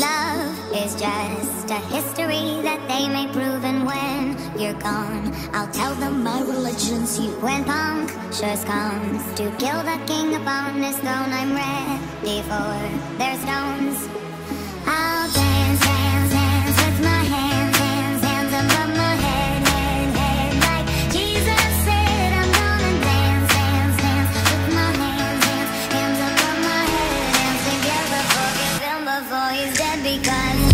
Love is just a history that they may prove, and when you're gone, I'll tell them my religion's you. When Pontius comes to kill the king upon his throne, I'm ready for their stones. He's dead because.